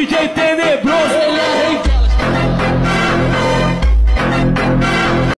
DJ Tenebroso,